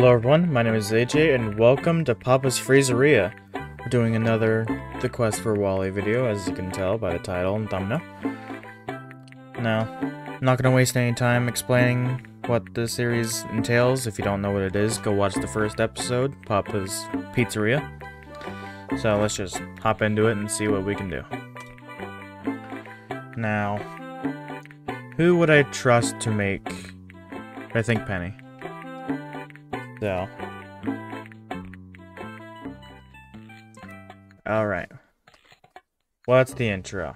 Hello everyone, my name is AJ and welcome to Papa's Freezeria. We're doing another The Quest for Wally video, as you can tell by the title and thumbnail. Now, I'm not going to waste any time explaining what the series entails. If you don't know what it is, go watch the first episode, Papa's Pizzeria. So let's just hop into it and see what we can do. Now, who would I trust to make... I think Penny. So. Alright. What's the intro?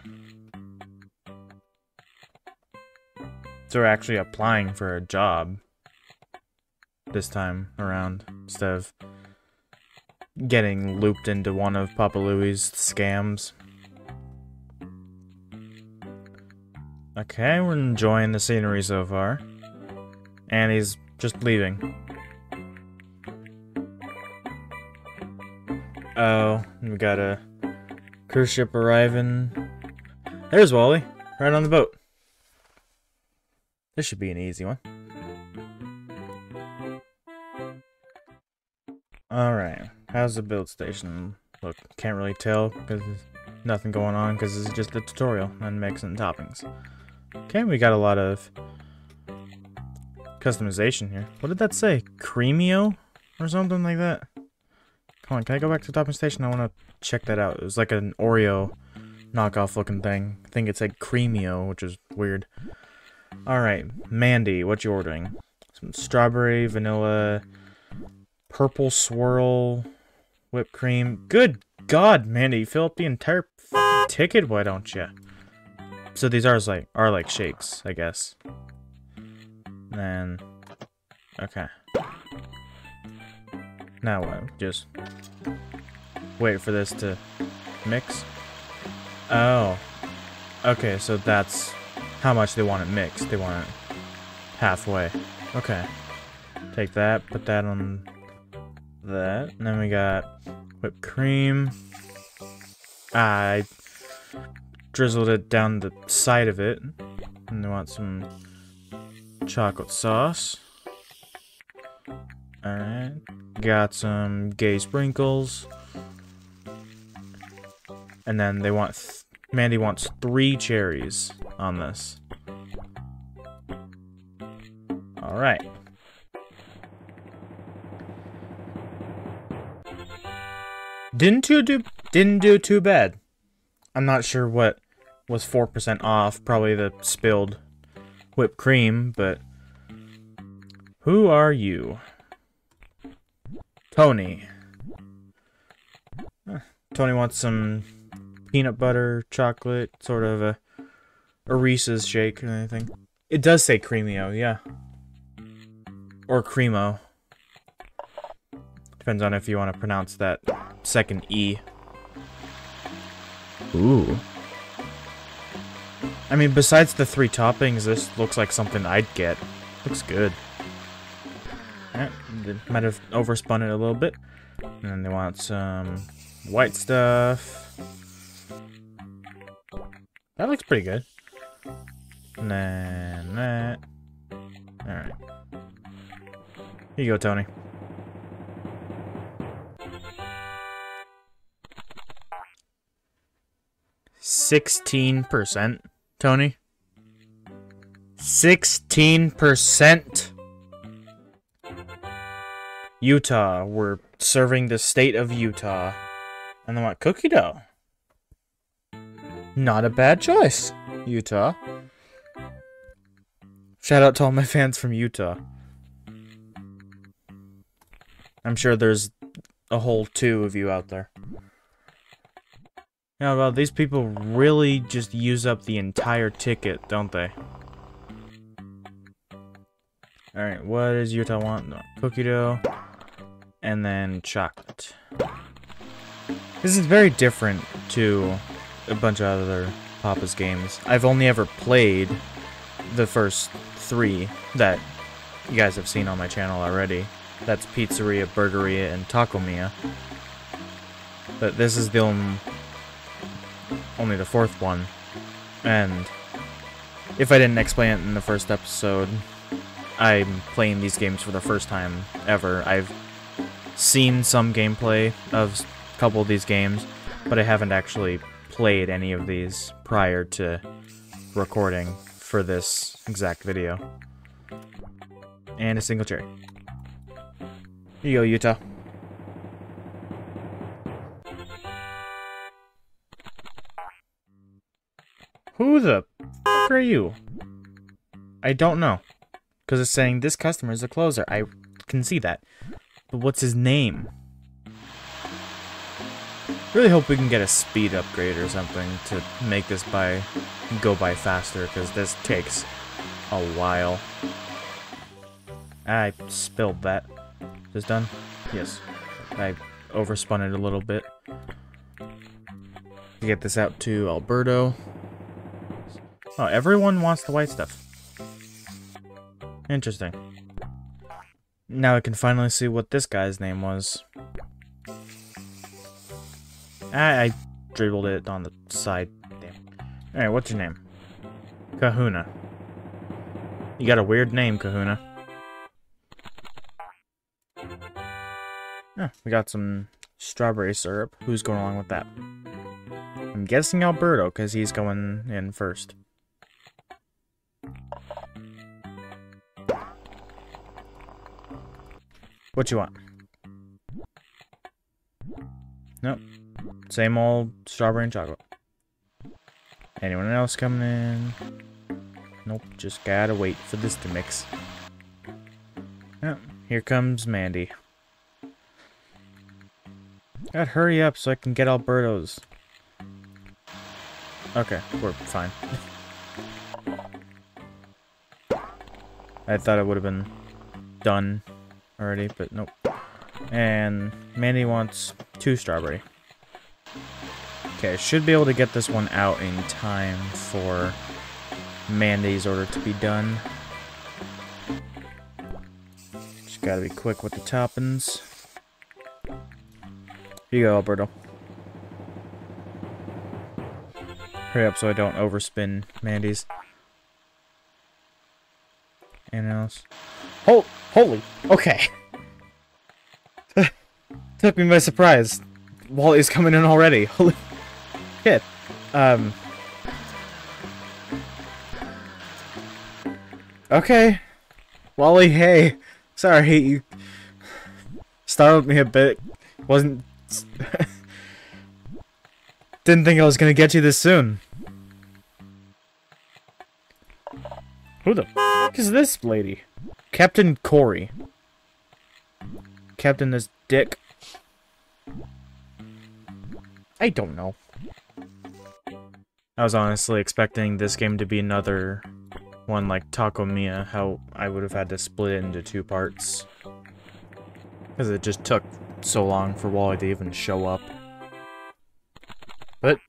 So we're actually applying for a job this time around instead of getting looped into one of Papa Louie's scams. Okay, we're enjoying the scenery so far. And he's just leaving. Oh, we got a cruise ship arriving. There's Wally, right on the boat. This should be an easy one. Alright, how's the build station look? Can't really tell because nothing going on because it's just a tutorial on mixing toppings. Okay, we got a lot of customization here. What did that say? Creameo? Or something like that? Come on, can I go back to the station? I want to check that out. It was like an Oreo knockoff looking thing. I think it said Creameo, which is weird. Alright, Mandy, what you ordering? Some strawberry, vanilla, purple swirl, whipped cream. Good God, Mandy, fill up the entire ticket, why don't you? So these are like are like shakes, I guess. And okay. Now what? Just wait for this to mix. Oh. Okay, so that's how much they want it mixed. They want it halfway. Okay. Take that, put that on that. And then we got whipped cream. I drizzled it down the side of it. And they want some chocolate sauce. Alright. Got some gay sprinkles. And then they want... Th Mandy wants three cherries on this. Alright. Didn't do, do didn't do too bad. I'm not sure what was 4% off, probably the spilled whipped cream, but who are you? Tony. Tony wants some peanut butter, chocolate, sort of a, a Reese's shake or anything. It does say Creameo, yeah. Or Cremo. Depends on if you want to pronounce that second E. Ooh. I mean, besides the three toppings, this looks like something I'd get. Looks good. Yeah, might have overspun it a little bit. And then they want some white stuff. That looks pretty good. And then that. Alright. Here you go, Tony. Sixteen percent, Tony. Sixteen percent. Utah. We're serving the state of Utah. And then what? Cookie dough. Not a bad choice, Utah. Shout out to all my fans from Utah. I'm sure there's a whole two of you out there. Yeah, well, these people really just use up the entire ticket, don't they? Alright, what does Utah want? Cookie dough and then chocolate. This is very different to a bunch of other Papa's games. I've only ever played the first three that you guys have seen on my channel already. That's Pizzeria, Burgeria, and Taco Mia. But this is the only, only the fourth one. And if I didn't explain it in the first episode, I'm playing these games for the first time ever. I've seen some gameplay of a couple of these games, but I haven't actually played any of these prior to recording for this exact video. And a single cherry. Here you go, Utah. Who the fuck are you? I don't know. Because it's saying this customer is a closer. I can see that. But what's his name? Really hope we can get a speed upgrade or something to make this by go by faster, because this takes a while. I spilled that. Is this done? Yes. I overspun it a little bit. Get this out to Alberto. Oh, everyone wants the white stuff. Interesting. Now I can finally see what this guy's name was. I, I dribbled it on the side. Alright, what's your name? Kahuna. You got a weird name, Kahuna. Oh, we got some strawberry syrup. Who's going along with that? I'm guessing Alberto, because he's going in first. What you want? Nope. Same old strawberry and chocolate. Anyone else coming in? Nope, just gotta wait for this to mix. Yep, here comes Mandy. Gotta hurry up so I can get Alberto's. Okay, we're fine. I thought it would have been done already, but nope. And Mandy wants two strawberry. Okay, should be able to get this one out in time for Mandy's order to be done. Just gotta be quick with the toppings. Here you go, Alberto. Hurry up so I don't overspin Mandy's. Anything else? Holy, okay. Took me by surprise. Wally's coming in already. Holy shit. Um. Okay. Wally, hey. Sorry, you startled me a bit. Wasn't... Didn't think I was gonna get you this soon. Who the fuck is this lady? Captain Cori. Captain this dick. I don't know. I was honestly expecting this game to be another one like Taco Mia, how I would have had to split it into two parts. Because it just took so long for Wally to even show up. But,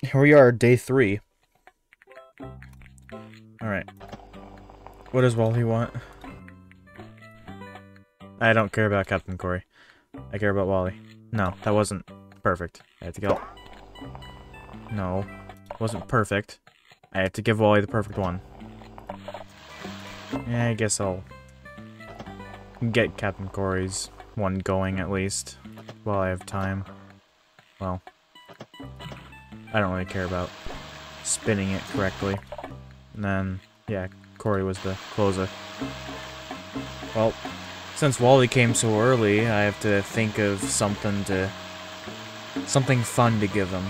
here we are, day three. Alright. What does Wally want? I don't care about Captain Cori. I care about Wally. No, that wasn't perfect. I had to go. No, wasn't perfect. I had to give Wally the perfect one. Yeah, I guess I'll get Captain Cori's one going at least while I have time. Well, I don't really care about spinning it correctly. And then, yeah, Cori was the closer. Well, since Wally came so early, I have to think of something to... Something fun to give him.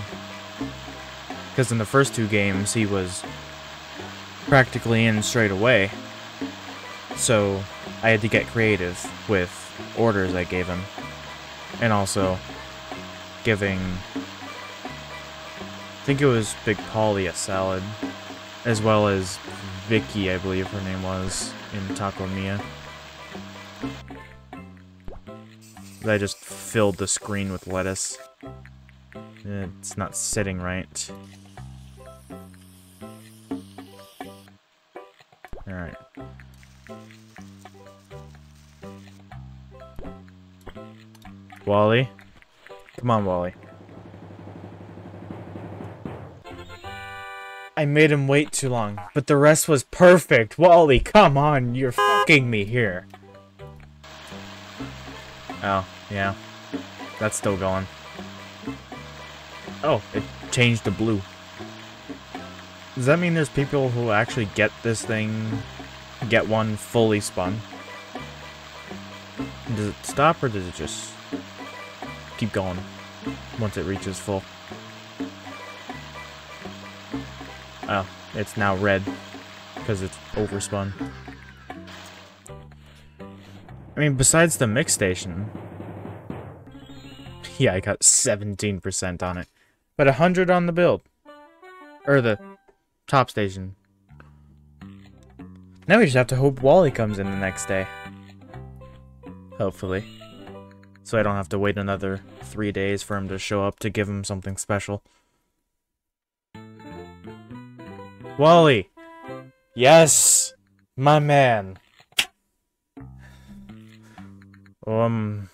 Because in the first two games, he was practically in straight away. So, I had to get creative with orders I gave him. And also, giving... I think it was Big Pauly a salad. As well as Vicky, I believe her name was, in Taco Mia. I just filled the screen with lettuce. It's not sitting right. Alright. Wally? Come on, Wally. I made him wait too long, but the rest was perfect. Wally, come on, you're fucking me here. Oh, yeah. That's still going. Oh, it changed to blue. Does that mean there's people who actually get this thing, get one fully spun? Does it stop or does it just keep going once it reaches full? Oh, it's now red because it's overspun. I mean, besides the mix station, yeah, I got 17% on it, but 100 on the build, or the top station. Now we just have to hope Wally comes in the next day. Hopefully. So I don't have to wait another three days for him to show up to give him something special. Wally! Yes! My man! Um...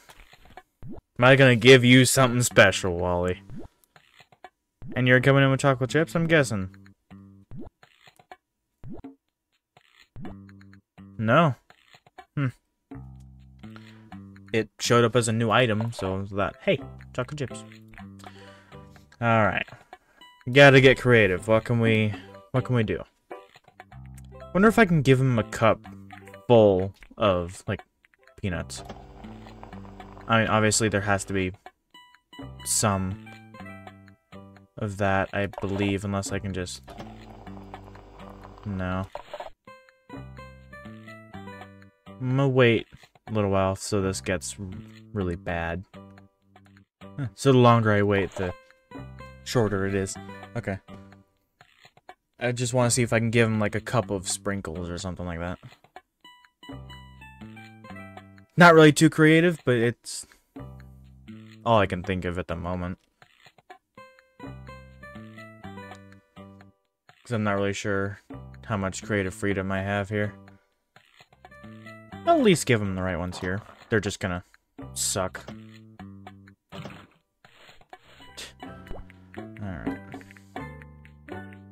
Am I gonna give you something special, Wally? And you're coming in with chocolate chips, I'm guessing? No. Hmm. It showed up as a new item, so that, hey, chocolate chips. Alright. Gotta get creative. What can we what can we do? Wonder if I can give him a cup full of like peanuts. I mean obviously there has to be some of that, I believe, unless I can just No. I'm gonna wait a little while so this gets really bad. So the longer I wait, the shorter it is. Okay. I just want to see if I can give him like a cup of sprinkles or something like that. Not really too creative, but it's all I can think of at the moment. Because I'm not really sure how much creative freedom I have here. I'll at least give them the right ones here. They're just gonna suck. Alright.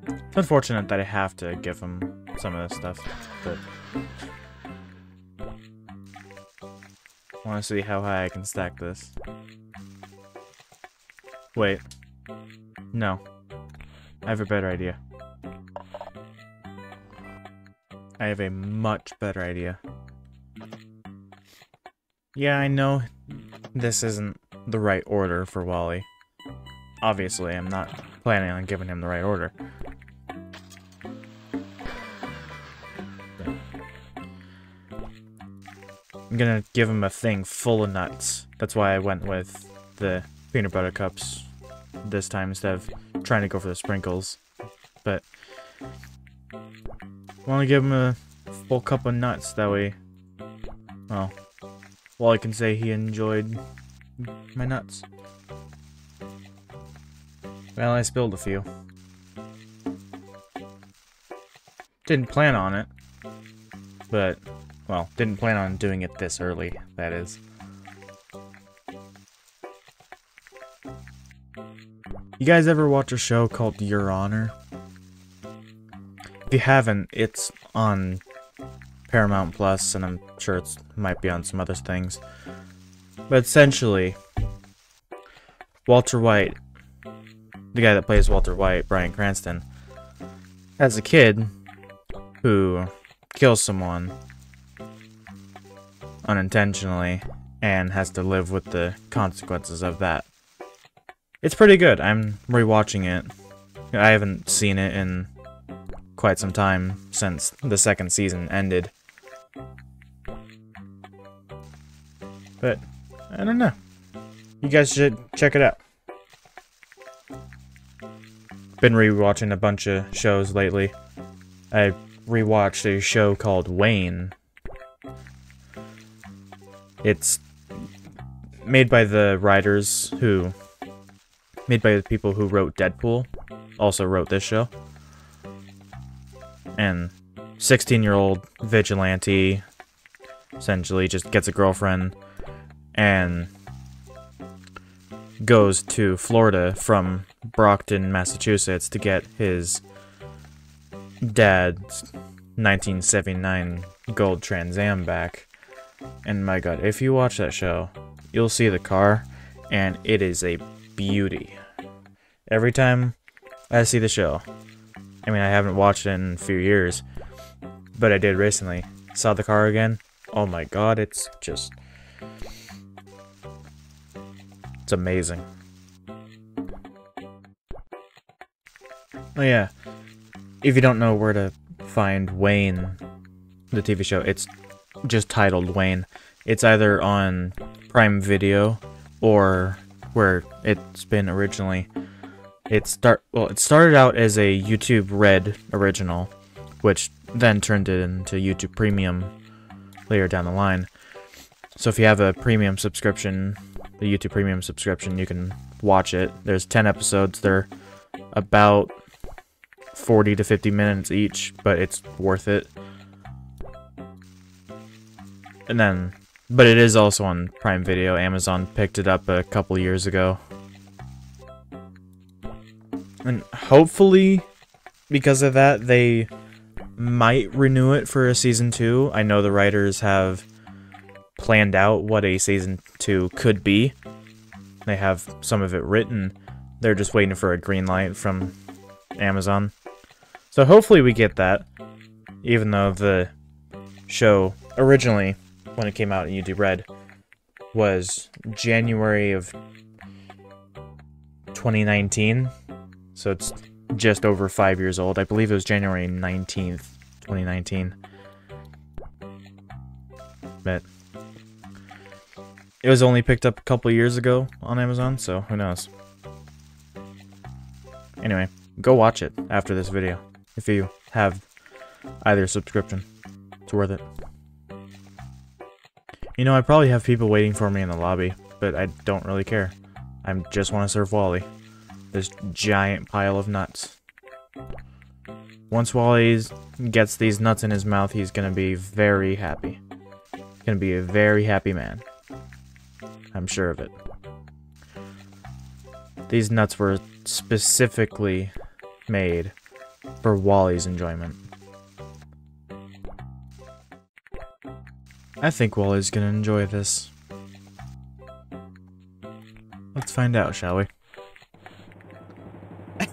It's unfortunate that I have to give them some of this stuff, but... want to see how high I can stack this. Wait. No. I have a better idea. I have a much better idea. Yeah, I know this isn't the right order for Wally. Obviously, I'm not planning on giving him the right order. Gonna give him a thing full of nuts. That's why I went with the peanut butter cups this time instead of trying to go for the sprinkles. But I want to give him a full cup of nuts, that way, well, well, I can say he enjoyed my nuts. Well, I spilled a few. Didn't plan on it. But, well, didn't plan on doing it this early, that is. You guys ever watch a show called Your Honor? If you haven't, it's on Paramount Plus, and I'm sure it might be on some other things. But essentially, Walter White, the guy that plays Walter White, Bryan Cranston, has a kid who kills someone unintentionally and has to live with the consequences of that. It's pretty good. I'm rewatching it. I haven't seen it in quite some time since the second season ended. But, I don't know. You guys should check it out. Been rewatching a bunch of shows lately. I rewatched a show called Wayne. It's made by the writers who... Made by the people who wrote Deadpool. Also wrote this show. And 16-year-old vigilante essentially just gets a girlfriend and goes to Florida from Brockton, Massachusetts to get his dad's 1979 gold Trans Am back. And my god, if you watch that show, you'll see the car, and it is a beauty. Every time I see the show, I mean, I haven't watched it in a few years, but I did recently. Saw the car again. Oh my god, it's just. It's amazing. Oh yeah, if you don't know where to find Wayne, the TV show, it's just titled Wayne. It's either on Prime Video or where it's been originally. It start well, it started out as a YouTube Red original, which then turned it into YouTube Premium later down the line. So if you have a premium subscription, the YouTube Premium subscription, you can watch it. There's 10 episodes. They're about 40 to 50 minutes each, but it's worth it. And then, but it is also on Prime Video. Amazon picked it up a couple years ago. And hopefully, because of that, they might renew it for a season two. I know the writers have planned out what a season two could be. They have some of it written. They're just waiting for a green light from Amazon. So hopefully we get that. Even though the show originally, when it came out in YouTube Red, was January of 2019. So it's just over five years old. I believe it was January 19th, 2019. But it was only picked up a couple years ago on Amazon, so who knows. Anyway, go watch it after this video if you have either subscription. It's worth it. You know, I probably have people waiting for me in the lobby, but I don't really care. I just want to serve Wally. This giant pile of nuts. Once Wally gets these nuts in his mouth, he's gonna be very happy. Gonna be a very happy man. I'm sure of it. These nuts were specifically made for Wally's enjoyment. I think Wally's gonna enjoy this. Let's find out, shall we?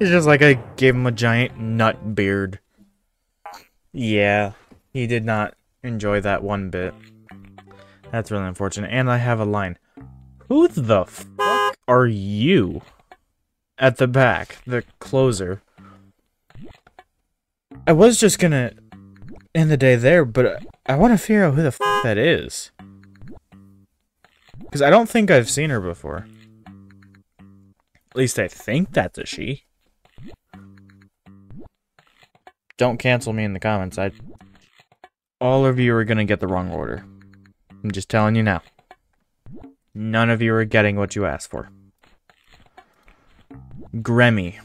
it's just like I gave him a giant nut beard. Yeah, he did not enjoy that one bit. That's really unfortunate. And I have a line. Who the fuck are you? At the back, the closer. I was just gonna end the day there, but I want to figure out who the fuck that is. Because I don't think I've seen her before. At least I think that's a she. Don't cancel me in the comments. I all of you are gonna get the wrong order. I'm just telling you now. None of you are getting what you asked for. Gremmie.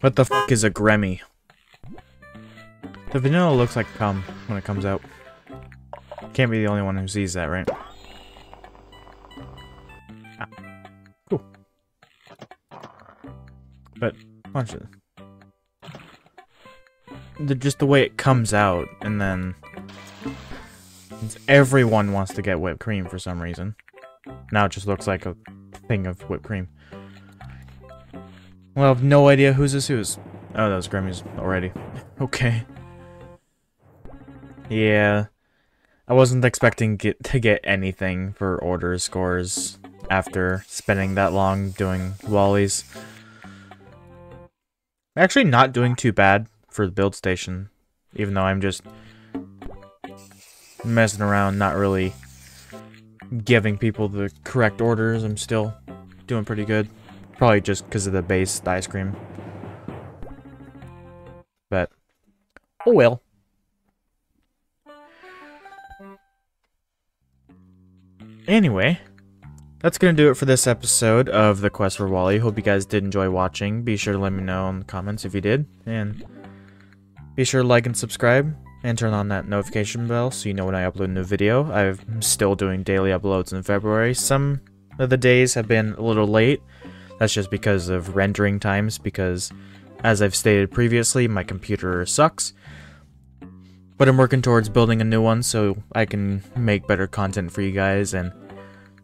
What the fuck is a Gremmie? The vanilla looks like cum when it comes out. Can't be the only one who sees that, right? Ah. Cool. But, watch it. The, just the way it comes out, and then... Everyone wants to get whipped cream for some reason. Now it just looks like a thing of whipped cream. Well, I have no idea who's this who's. Oh, that was Gremmie's already. okay. Yeah. I wasn't expecting get to get anything for order scores after spending that long doing Wally's. Actually not doing too bad for the build station, even though I'm just messing around, not really giving people the correct orders. I'm still doing pretty good. Probably just because of the base ice cream. But, oh well. Anyway, that's going to do it for this episode of The Quest for Wally. Hope you guys did enjoy watching. Be sure to let me know in the comments if you did. And be sure to like and subscribe. And turn on that notification bell so you know when I upload a new video. I'm still doing daily uploads in February. Some of the days have been a little late. That's just because of rendering times, because as I've stated previously, my computer sucks. But I'm working towards building a new one so I can make better content for you guys and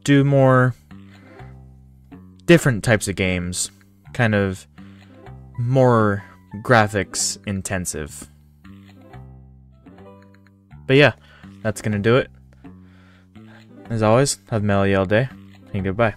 do more different types of games. Kind of more graphics intensive. But yeah, that's gonna do it. As always, have a all day, and goodbye.